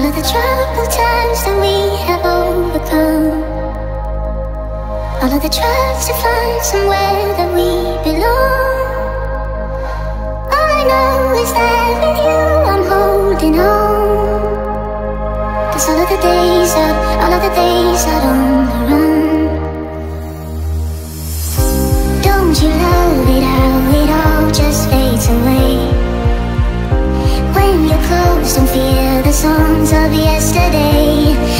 of the troubled times that we have overcome. All of the tries to find somewhere that we belong. All I know is that with you I'm holding on. Cause all of the days are, all of the days are on the run. Don't you love it how it all just fades away? When you're close and feel songs of yesterday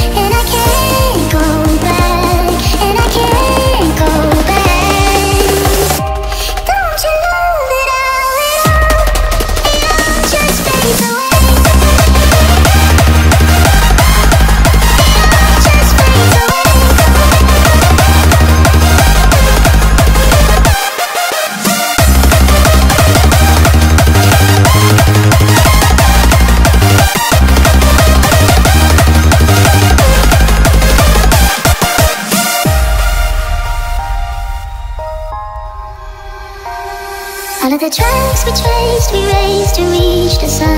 All of the tracks we traced, we raced to reach the sun.